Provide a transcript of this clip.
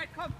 Hey, come.